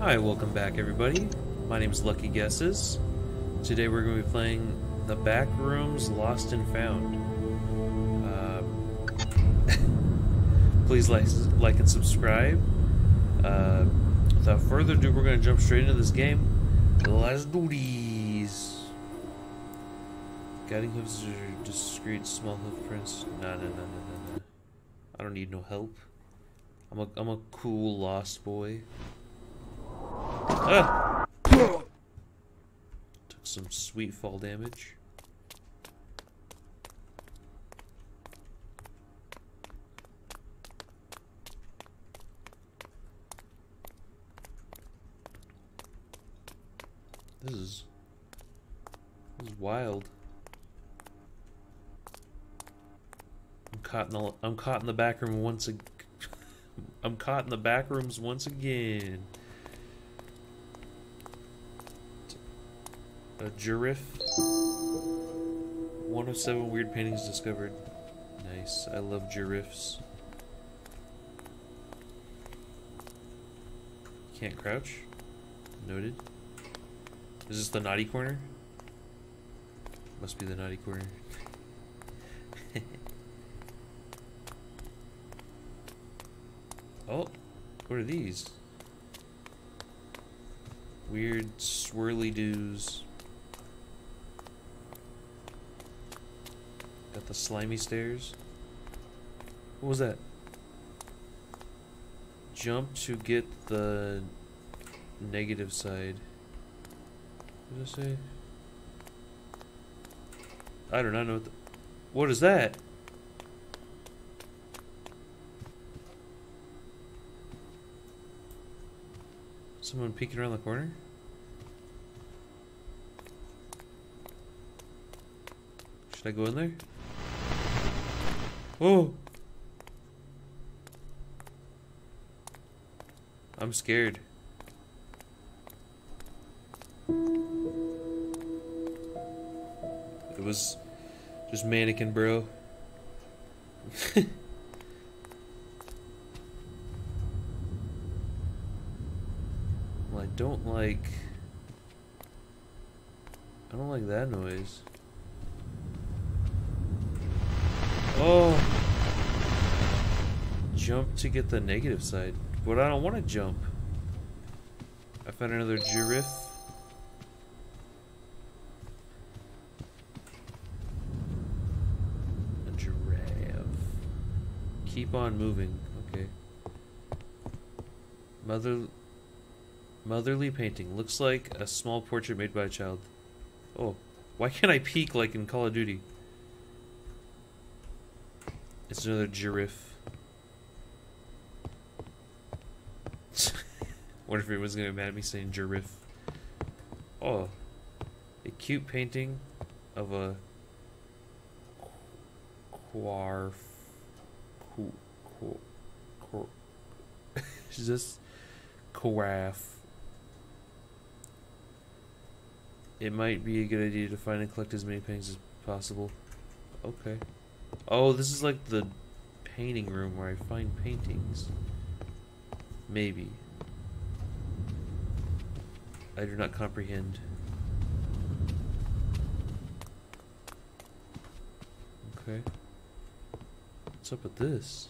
Hi, welcome back everybody. My name is Lucky Guesses. Today we're going to be playing The Backrooms Lost and Found. Um, please like, like and subscribe. Uh, without further ado, we're going to jump straight into this game. Let's do these. Guiding hooves are discreet small hoof prints. No, no, no, no, no, no. I don't need no help. I'm a, I'm a cool lost boy. Ah! Took some sweet fall damage. This is this is wild. I'm caught in the I'm caught in the back room once again. I'm caught in the back rooms once again. A giraffe. 107 weird paintings discovered. Nice. I love giraffes. Can't crouch. Noted. Is this the naughty corner? Must be the naughty corner. oh, what are these? Weird swirly doos. The slimy stairs. What was that? Jump to get the negative side. What does it say? I do not know what the, What is that? Someone peeking around the corner? Should I go in there? Oh! I'm scared. It was just mannequin, bro. well, I don't like... I don't like that noise. Oh! Jump to get the negative side. But I don't want to jump. I found another giraffe. A giraffe. Keep on moving. Okay. Mother... Motherly painting. Looks like a small portrait made by a child. Oh. Why can't I peek like in Call of Duty? It's another giraffe. Wonder if anyone's gonna be mad at me saying giraffe. Oh, a cute painting of a quarf. Qu, qu, qu, this quaff? It might be a good idea to find and collect as many paintings as possible. Okay. Oh, this is like the painting room where I find paintings. Maybe. I do not comprehend. Okay. What's up with this?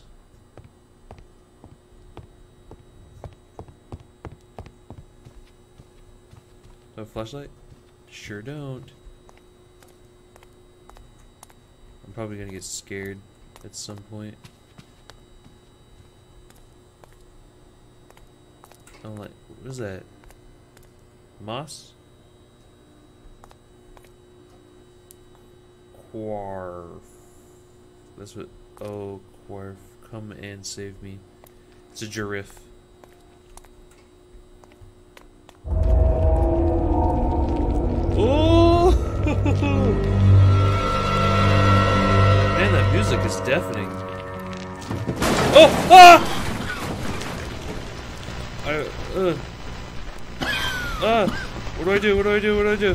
A flashlight? Sure don't. I'm probably gonna get scared at some point. I'm like, what is that? Moss? Quarf. That's what. Oh, Quarf. Come and save me. It's a giraffe. I do? What do I do? What do I do?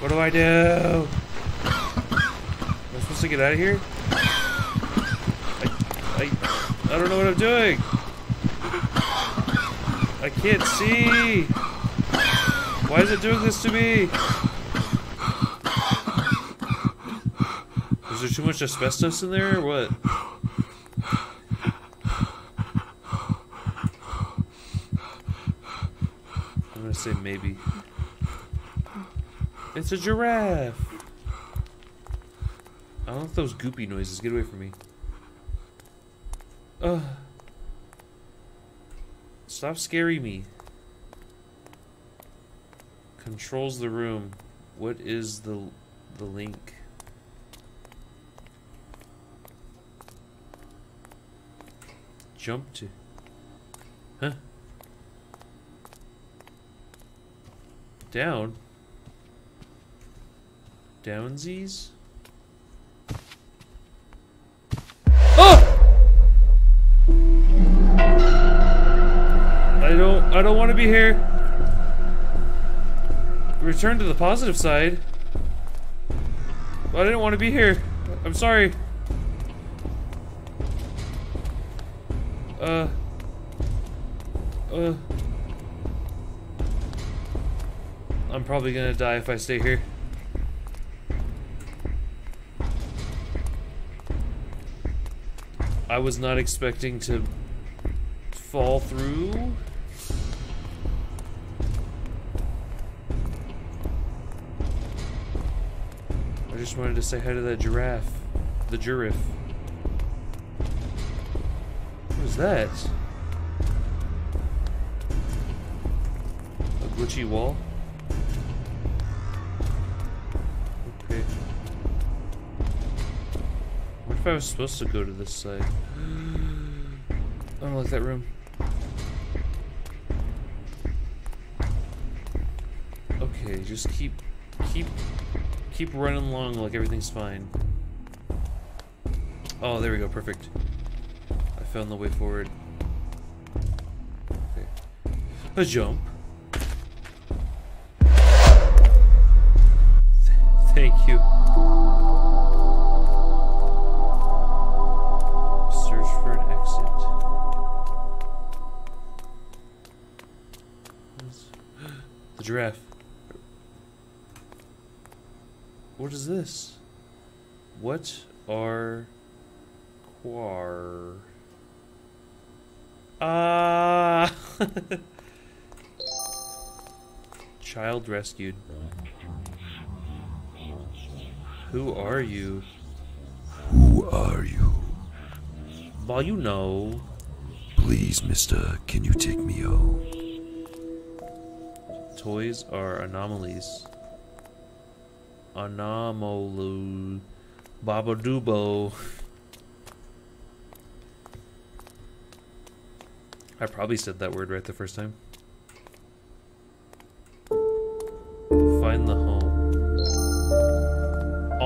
What do I do? Am I supposed to get out of here? I, I, I don't know what I'm doing. I can't see! Why is it doing this to me? Is there too much asbestos in there or what? I'm gonna say maybe. It's a giraffe! I don't like those goopy noises. Get away from me. Ugh. Stop scaring me. Controls the room. What is the the link? Jump to. Huh? Down. Downsies? Oh! I don't I don't want to be here. Return to the positive side. I didn't want to be here. I'm sorry. Uh. Uh. Probably gonna die if I stay here. I was not expecting to fall through. I just wanted to say hi to that giraffe. The giraffe. What is that? A glitchy wall? Okay. What if I was supposed to go to this side? I don't like that room. Okay, just keep, keep, keep running along like everything's fine. Oh, there we go, perfect. I found the way forward. Okay. A jump. Thank you. Search for an exit. The giraffe. What is this? What are quar? Ah! Child rescued. Who are you? Who are you? Well, you know. Please, mister, can you take me home? Toys are anomalies. Anomalu. Babadubo. I probably said that word right the first time.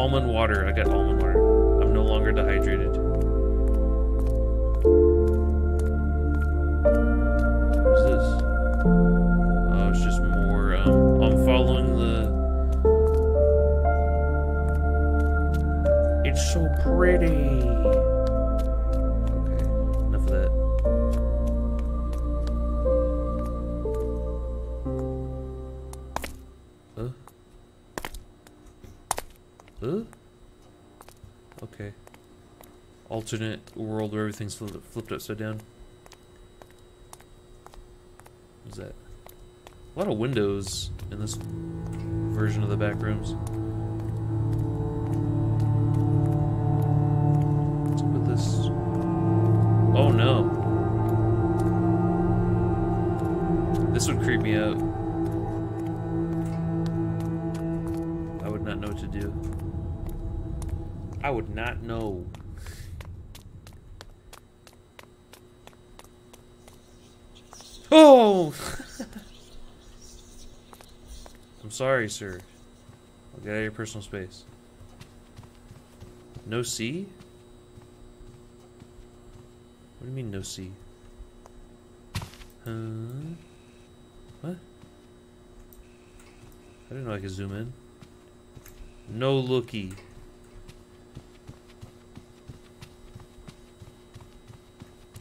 Almond water. I got almond water. I'm no longer dehydrated. World where everything's flipped, upside down. What's that? A lot of windows in this version of the back rooms. What's up this? Oh no. This would creep me out. I would not know what to do. I would not know. Oh! I'm sorry, sir. I'll get out of your personal space. No C? What do you mean, no C? Huh? What? I didn't know I could zoom in. No looky.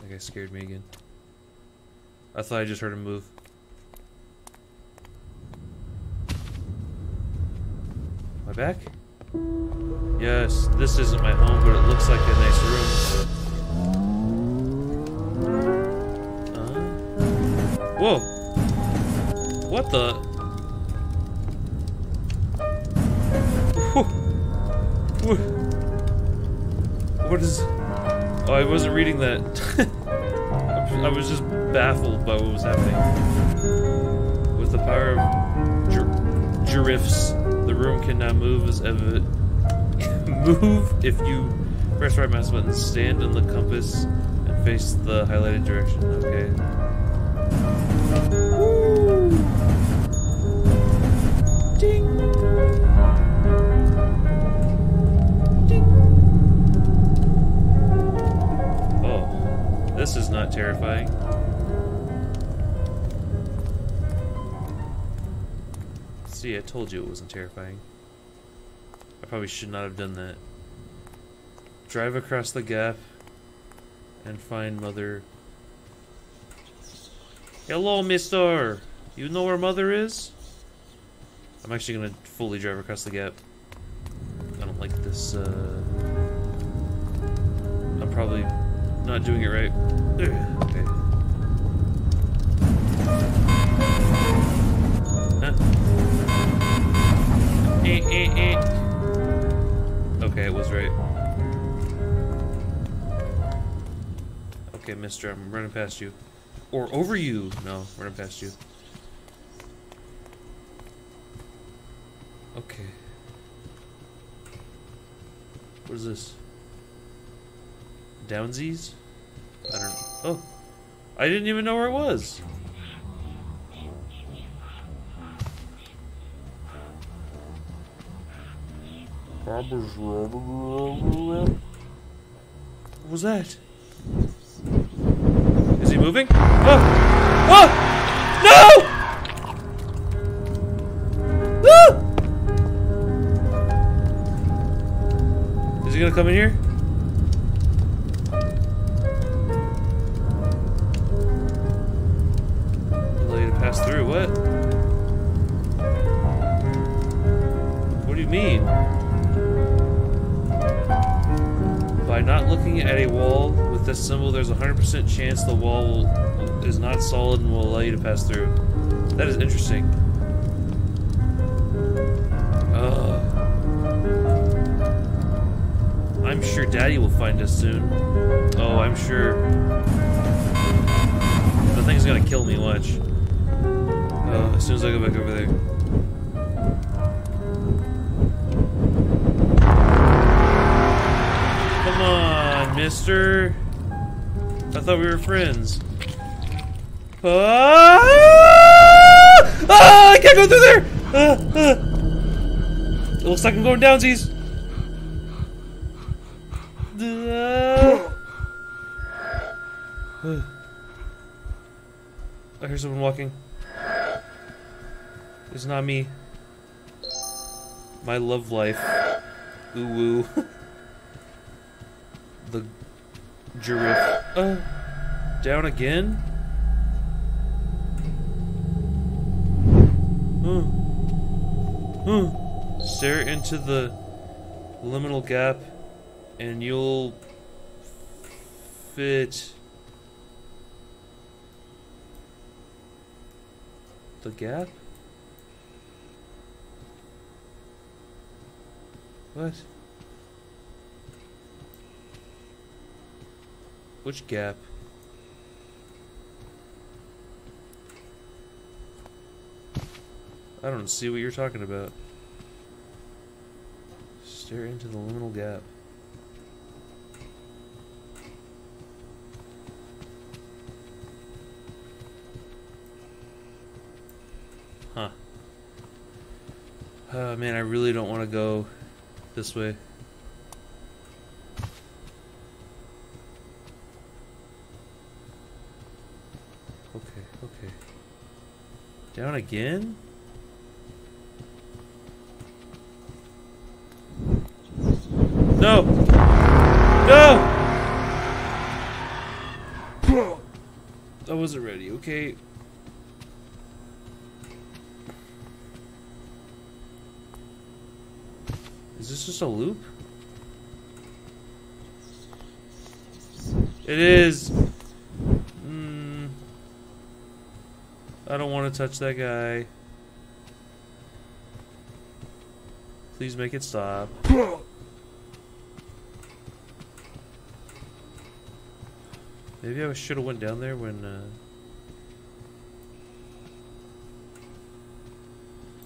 That guy scared me again. I thought I just heard him move. I back? Yes, this isn't my home, but it looks like a nice room. Uh, whoa! What the? What is... Oh, I wasn't reading that. I was just baffled by what was happening. With the power of giraffes, the room cannot move as evident. move if you press right mouse button, stand on the compass, and face the highlighted direction. Okay. See, I told you it wasn't terrifying. I probably should not have done that. Drive across the gap and find mother. Hello, mister! You know where mother is? I'm actually gonna fully drive across the gap. I don't like this, uh... I'm probably not doing it right. Okay. Eh, eh, eh. Okay, it was right. Okay, mister, I'm running past you. Or over you! No, running past you. Okay. What is this? Downsies? I don't know. Oh! I didn't even know where it was! What was that? Is he moving? Oh! Oh! No! Ah! Is he gonna come in here? This symbol, there's a 100% chance the wall is not solid and will allow you to pass through. That is interesting. Ugh. I'm sure Daddy will find us soon. Oh, I'm sure. The thing's gonna kill me, watch. Oh, as soon as I go back over there. Come on, mister. Thought we were friends. Ah! Ah! I can't go through there! Ah, ah. It looks like I'm going downsies. Ah. I hear someone walking. It's not me. My love life. Ooh woo. the giraffe. Uh, down again? Uh, uh. Stare into the liminal gap and you'll fit the gap? What? Which gap? I don't see what you're talking about. Stare into the liminal gap. Huh. Oh man, I really don't want to go this way. Okay, okay. Down again? No! No! Was wasn't ready, okay? Is this just a loop? It is! Mm. I don't want to touch that guy. Please make it stop. Maybe I should have went down there when, uh...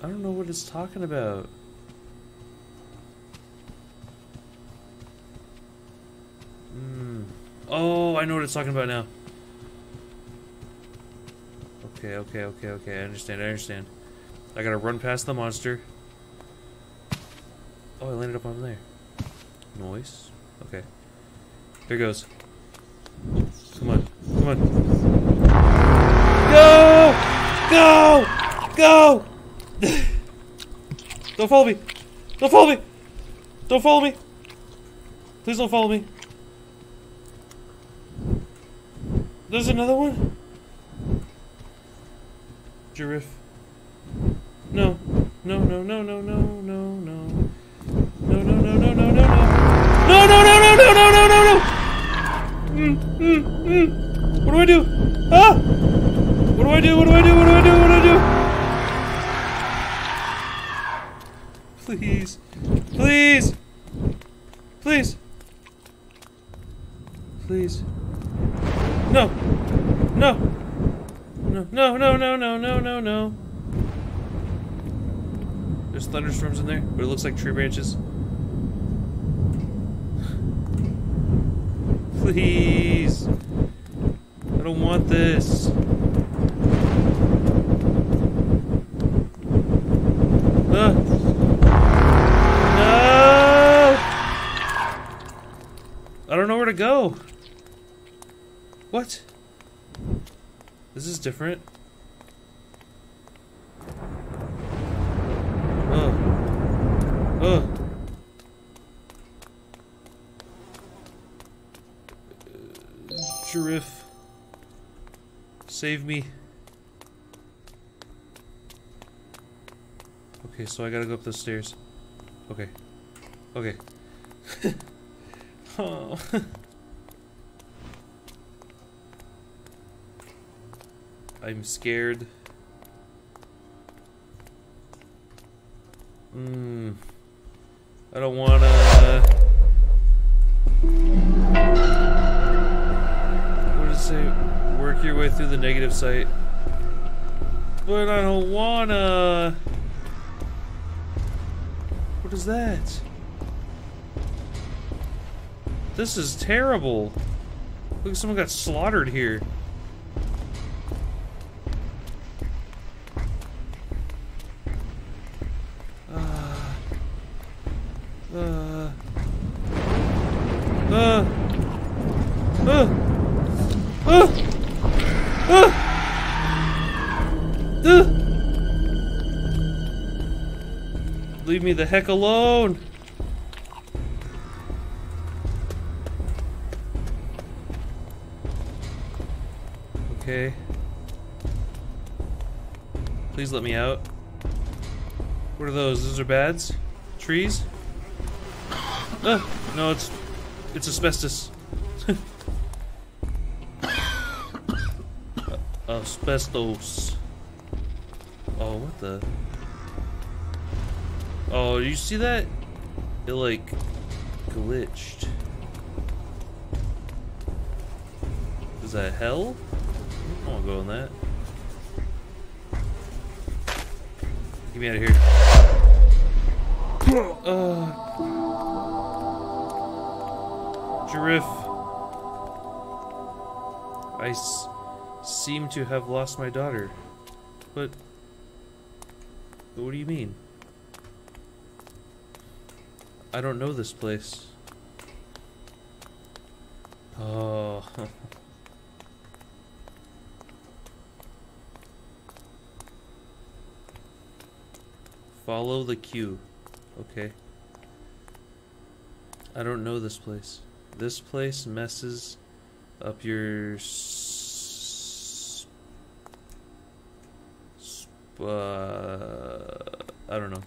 I don't know what it's talking about. Hmm. Oh, I know what it's talking about now. Okay, okay, okay, okay. I understand, I understand. I gotta run past the monster. Oh, I landed up on there. Noise. Okay. Here goes. Go! don't follow me! Don't follow me! Don't follow me! Please don't follow me. There's another one? Giraffe. No. No, no, no, no, no, no, no. No, no, no, no, no, no, no. No, no, no, no, no, no, no, no, no! Mm, mm, mm. What do I do? Ah! What do I do? What do I do? What do I do? What do I do? Please. Please! Please! Please. No! No! No, no, no, no, no, no, no. There's thunderstorms in there, but it looks like tree branches. Please. I don't want this. Go. What? This is different. Uh. Uh. Oh. Oh. Giraffe. Save me. Okay, so I gotta go up the stairs. Okay. Okay. oh. I'm scared. Hmm. I don't wanna... What does it say? Work your way through the negative site. But I don't wanna... What is that? This is terrible. Look, someone got slaughtered here. Me the heck alone! Okay. Please let me out. What are those? Those are bads? Trees? Ah, no, it's it's asbestos. asbestos. Oh, what the? Oh, you see that? It like glitched. Is that hell? I wanna go in that. Get me out of here. Uh, Giraffe. I seem to have lost my daughter. But what do you mean? I don't know this place. Oh. Follow the queue. Okay. I don't know this place. This place messes up your uh, I don't know,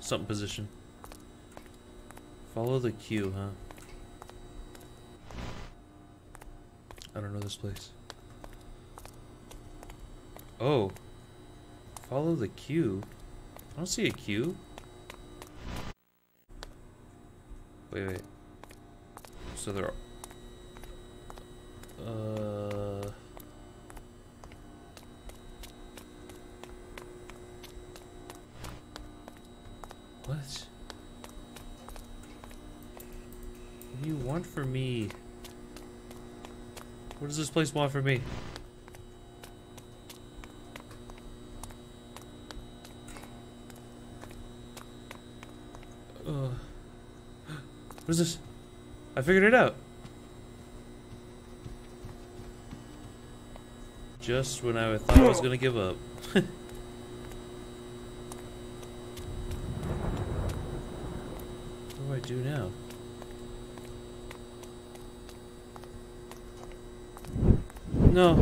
something position. Follow the queue, huh? I don't know this place. Oh. Follow the queue. I don't see a queue. Wait, wait. So there are... Uh... What? Do you want from me? What does this place want from me? Uh, what is this? I figured it out. Just when I thought I was gonna give up. what do I do now? No.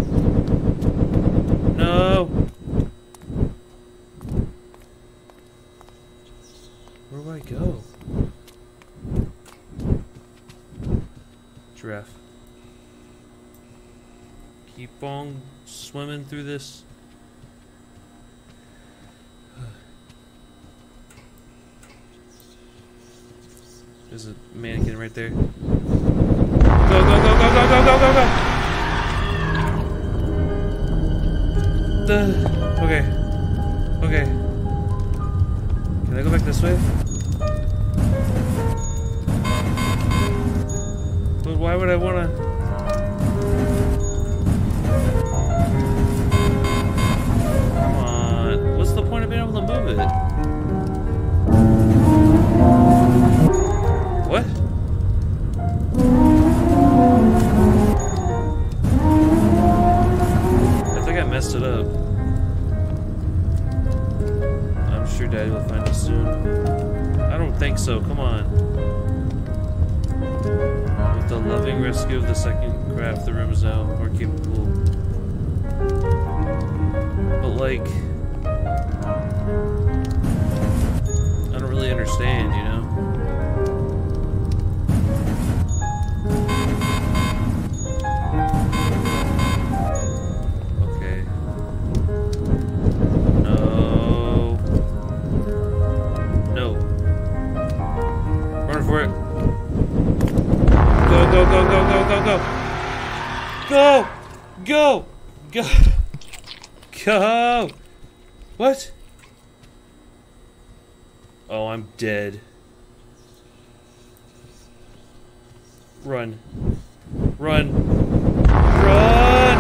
No. Where do I go? Giraffe. Keep on swimming through this. There's a mannequin right there. Go, go, go, go, go, go, go, go, go! The for it. Go, go, go, go, go, go, go. Go! Go! Go! Go! What? Oh, I'm dead. Run. Run. Run!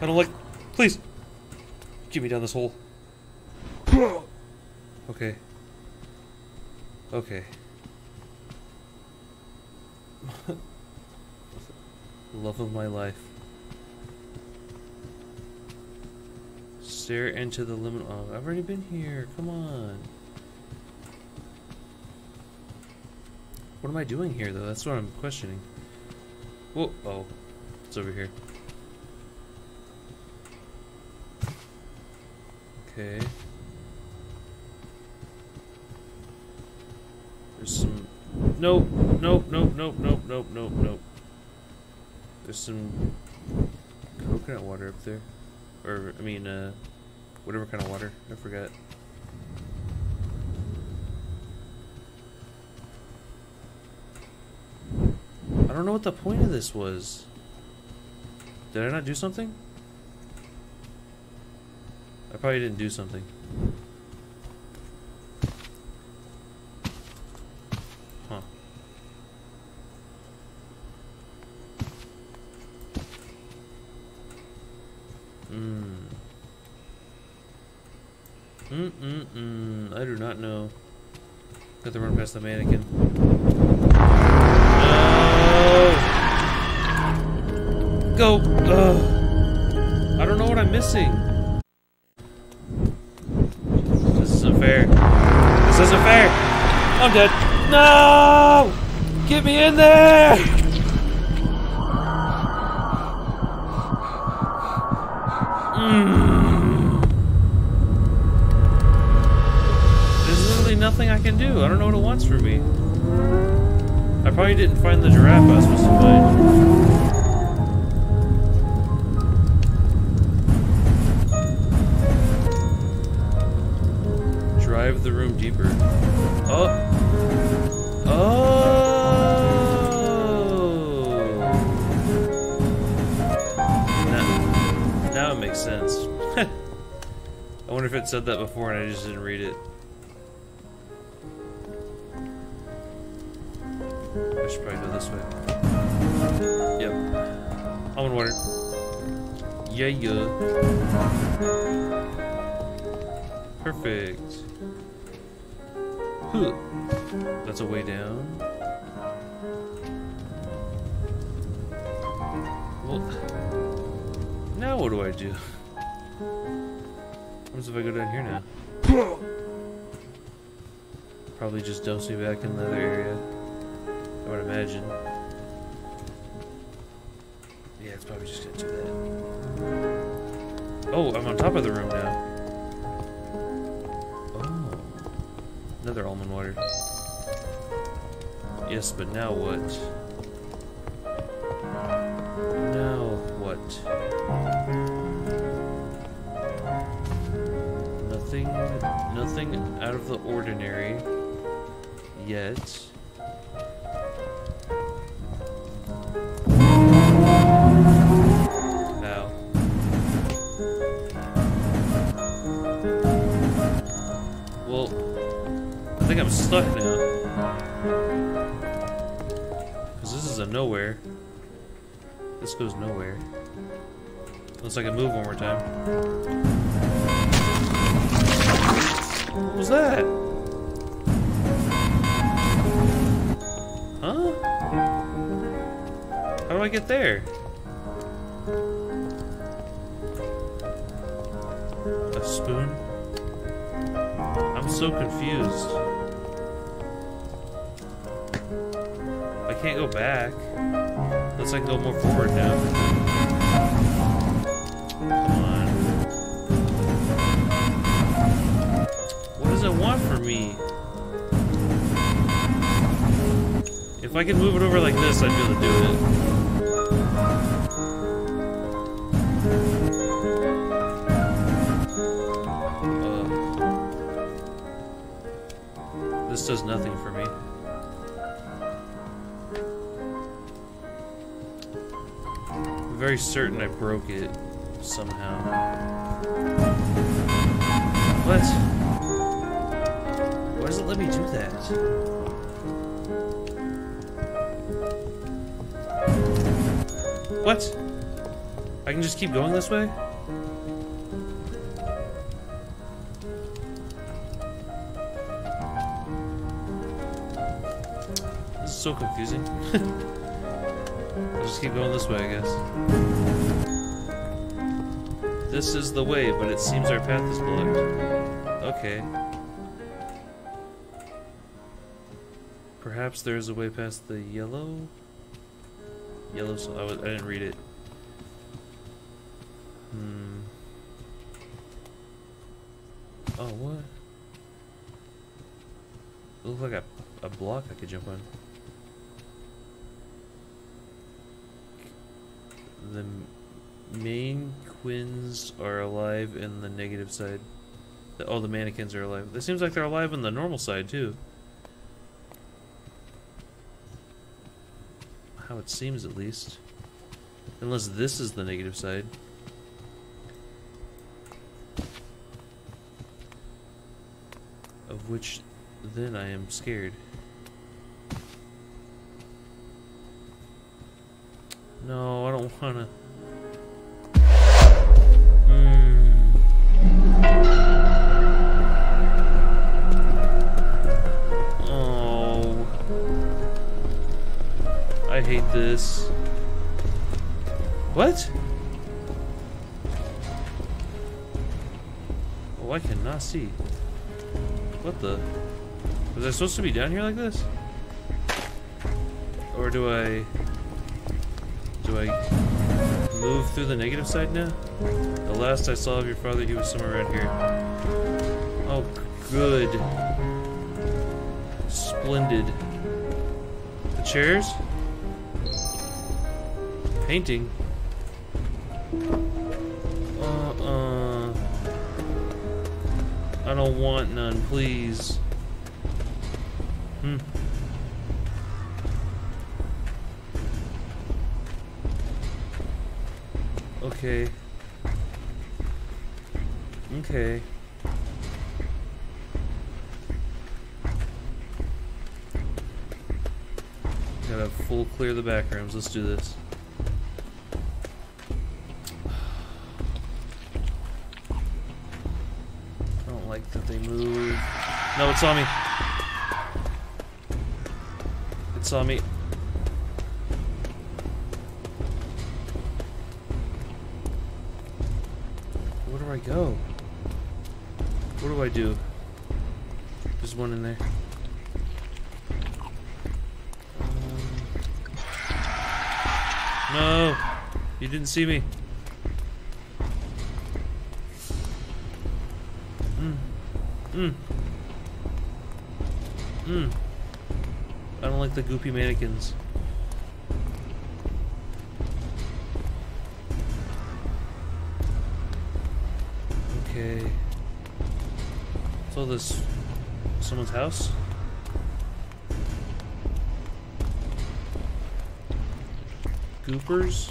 I don't like. Please! Get me down this hole. Okay. Okay. Love of my life. Stare into the limit. Oh, I've already been here. Come on. What am I doing here, though? That's what I'm questioning. Whoa. Oh. It's over here. Okay. There's some... Nope, nope, nope, nope, nope, nope, nope, nope. There's some coconut water up there. Or, I mean, uh, whatever kind of water. I forgot. I don't know what the point of this was. Did I not do something? I probably didn't do something. The mannequin. No! Go! Ugh. I don't know what I'm missing. This isn't fair. This isn't fair. I'm dead. No! Get me in there! Makes sense. I wonder if it said that before and I just didn't read it. I should probably go this way. Yep. Almond water. Yeah, yeah. Perfect. Huh. That's a way down. Well, now what do I do? What if I go down here now? Probably just dose me back in the other area. I would imagine. Yeah, it's probably just gonna do that. Oh, I'm on top of the room now. Oh. Another almond water. Yes, but now what? Nothing, nothing out of the ordinary yet. Now. Well, I think I'm stuck now. Because this is a nowhere. This goes nowhere. Looks like I move one more time. What was that? Huh? How do I get there? A spoon? I'm so confused. I can't go back. I can go more forward now. Come on. What does it want from me? If I could move it over like this, I'd be able to do it. Uh, this does nothing for me. Very certain I broke it somehow. What? Why does it let me do that? What? I can just keep going this way? This is so confusing. I'll just keep going this way, I guess. This is the way, but it seems our path is blocked. Okay. Perhaps there is a way past the yellow? Yellow, so I, was, I didn't read it. Hmm. Oh, what? It looks like a, a block I could jump on. The main quins are alive in the negative side. The, oh, the mannequins are alive. It seems like they're alive on the normal side, too. How it seems, at least. Unless this is the negative side. Of which, then I am scared. No, I don't wanna. Hmm. Oh. I hate this. What? Oh, I cannot see. What the? Was I supposed to be down here like this? Or do I... Do I move through the negative side now? The last I saw of your father, he was somewhere around here. Oh, good. Splendid. The chairs? Painting? Uh-uh. I don't want none, please. Okay. Okay. Gotta full clear the Backrooms. Let's do this. I don't like that they move. No, it saw me. It saw me. Do I go? What do I do? There's one in there. Um, no! You didn't see me. Mm. Mm. Mm. I don't like the goopy mannequins. This someone's house? Goopers?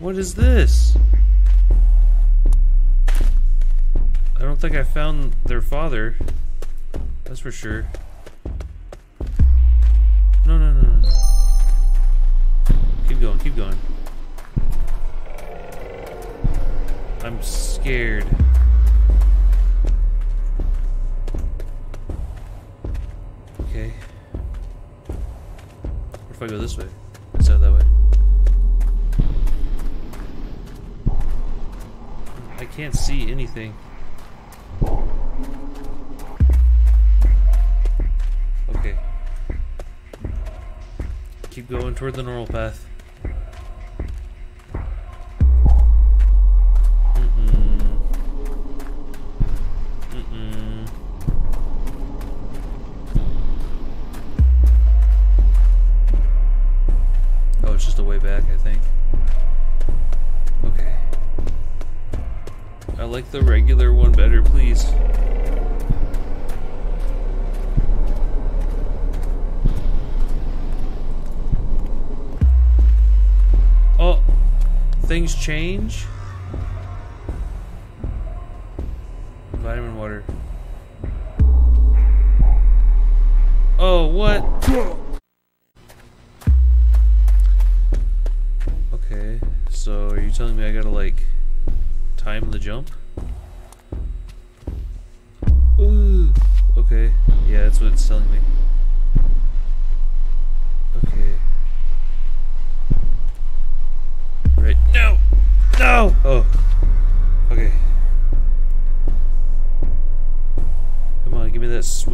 What is this? I don't think I found their father. That's for sure. That way? I can't see anything. Okay. Keep going toward the normal path. Change?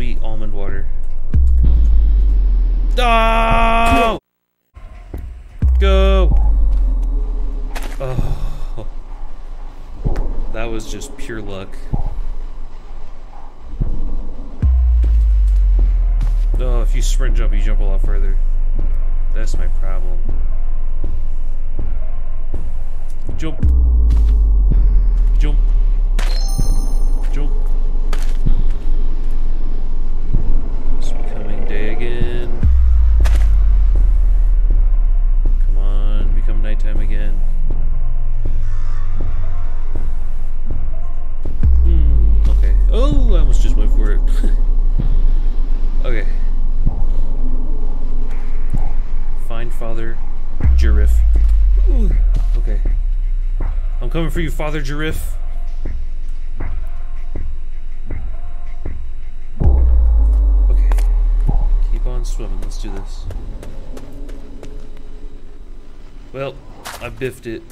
Sweet almond water. No! Go! Oh. That was just pure luck. Oh, if you sprint jump, you jump a lot further. That's my problem. Jump. Jump. Become again. Hmm, okay. Oh, I almost just went for it. okay. Find Father Giraffe. Okay. I'm coming for you, Father Giraffe. biffed it.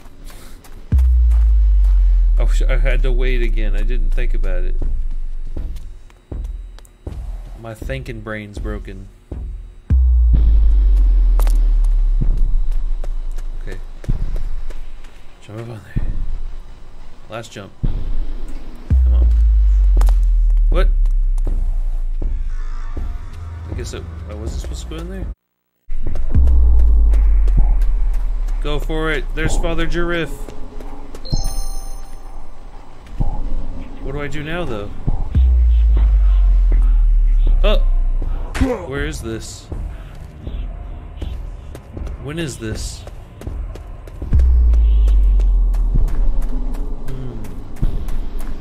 Oh, I had to wait again. I didn't think about it. My thinking brain's broken. Okay. Jump up on there. Last jump. Come on. What? I guess it. I wasn't supposed to go in there? Go for it. There's Father Giraffe. What do I do now, though? Oh! Where is this? When is this? Hmm.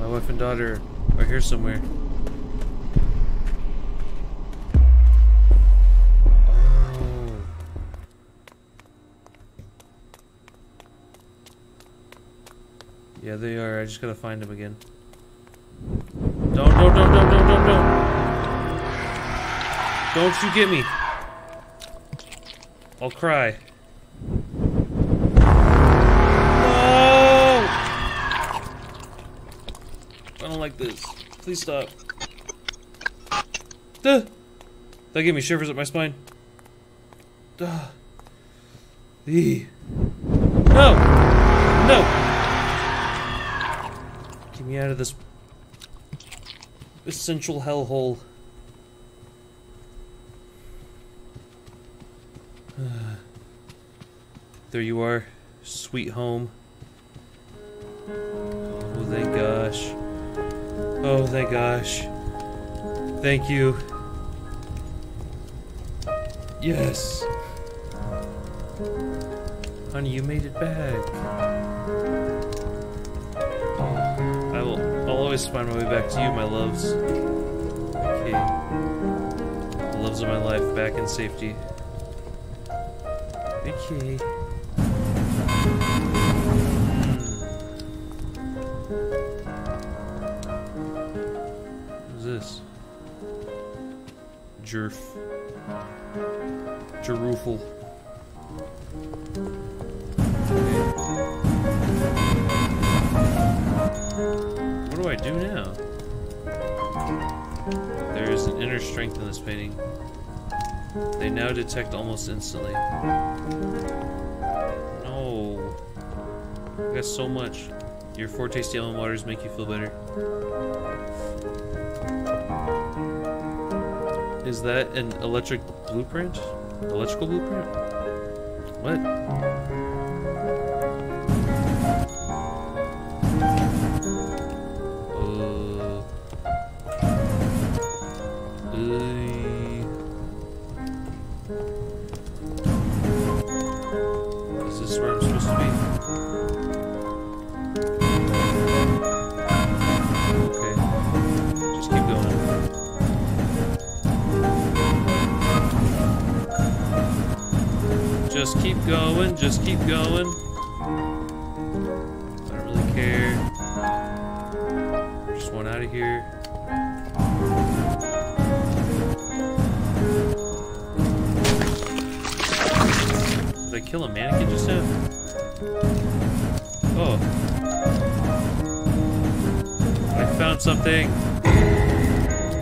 My wife and daughter are here somewhere. Yeah, they are. I just gotta find them again. Don't, don't, don't, don't, don't, don't, don't. Don't you get me. I'll cry. No! I don't like this. Please stop. Duh! That gave me shivers up my spine. Duh. The. No! No! Me out of this essential hellhole. there you are, sweet home. Oh, thank gosh. Oh, thank gosh. Thank you. Yes. Honey, you made it back. Always find my way back to you, my loves. Okay. The loves of my life back in safety. Okay. What's this? Jerf. Jerufel. What do now? There is an inner strength in this painting. They now detect almost instantly. No. I got so much. Your four tasty almond waters make you feel better. Is that an electric blueprint? Electrical blueprint? What? Keep going, just keep going. I don't really care. Just want out of here. Did I kill a mannequin just now? Oh. I found something.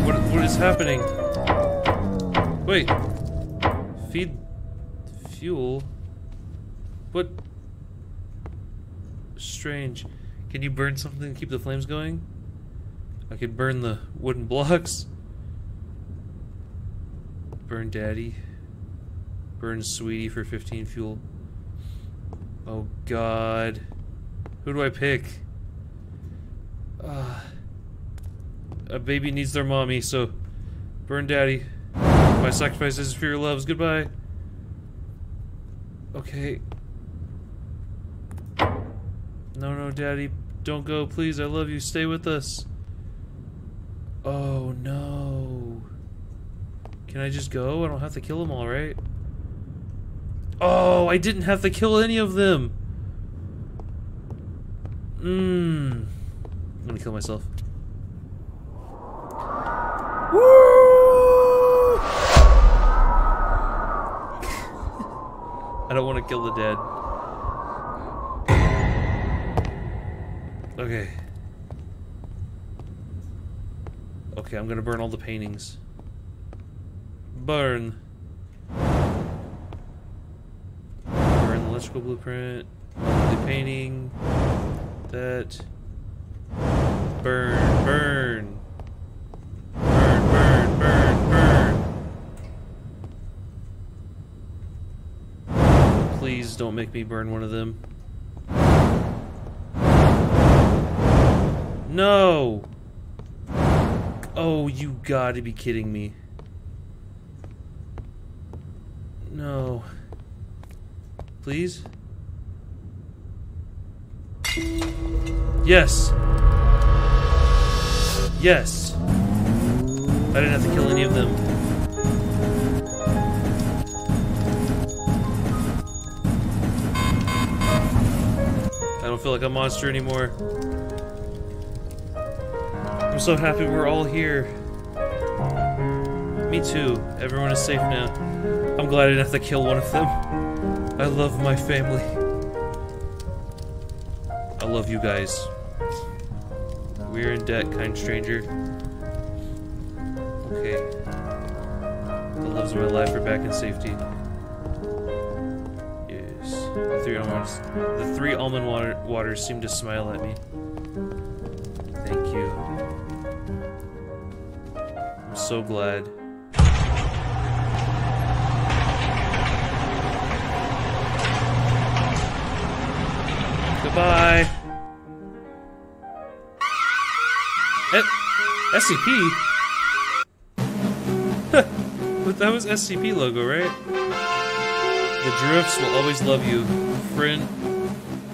What what is happening? Wait. Feed fuel. What? Strange. Can you burn something to keep the flames going? I could burn the wooden blocks. Burn daddy. Burn sweetie for 15 fuel. Oh god. Who do I pick? Uh, a baby needs their mommy, so burn daddy. My sacrifice is for your loves. Goodbye. Okay. No, no, daddy. Don't go, please. I love you. Stay with us. Oh, no. Can I just go? I don't have to kill them all, right? Oh, I didn't have to kill any of them. Mmm. I'm gonna kill myself. Woo! I don't want to kill the dead. Okay. Okay, I'm gonna burn all the paintings. Burn. Burn the electrical blueprint. The painting. That. Burn, burn. Burn, burn, burn, burn. Please don't make me burn one of them. No! Oh, you gotta be kidding me. No. Please? Yes! Yes! I didn't have to kill any of them. I don't feel like a monster anymore. So happy we're all here. Me too. Everyone is safe now. I'm glad I didn't have to kill one of them. I love my family. I love you guys. We're in debt, kind stranger. Okay. The loves of my life are back in safety. Yes. The three almonds. The three almond water waters seem to smile at me. So glad. Goodbye. Eh, SCP? but that was SCP logo, right? The drifts will always love you, friend.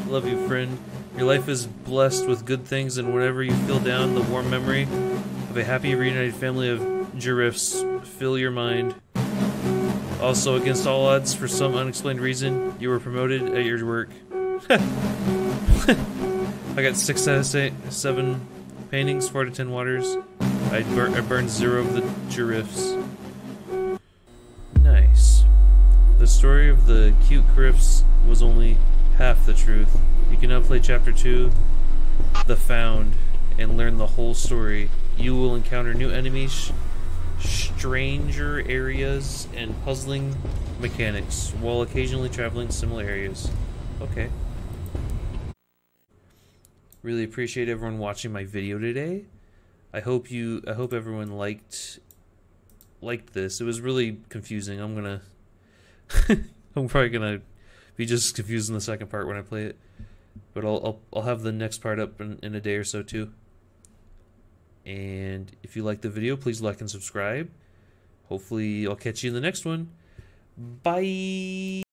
Love you, friend. Your life is blessed with good things, and whenever you feel down, the warm memory of a happy reunited family of giraffes fill your mind. Also, against all odds, for some unexplained reason, you were promoted at your work. I got six out of eight, seven paintings, four to ten waters. I, bur I burned zero of the giraffes. Nice. The story of the cute giraffes was only half the truth. You can now play chapter two, The Found, and learn the whole story. You will encounter new enemies, stranger areas, and puzzling mechanics, while occasionally traveling similar areas. Okay. Really appreciate everyone watching my video today. I hope you I hope everyone liked liked this. It was really confusing. I'm gonna I'm probably gonna be just confused in the second part when I play it. But I'll I'll, I'll have the next part up in, in a day or so too. And if you like the video, please like and subscribe. Hopefully I'll catch you in the next one. Bye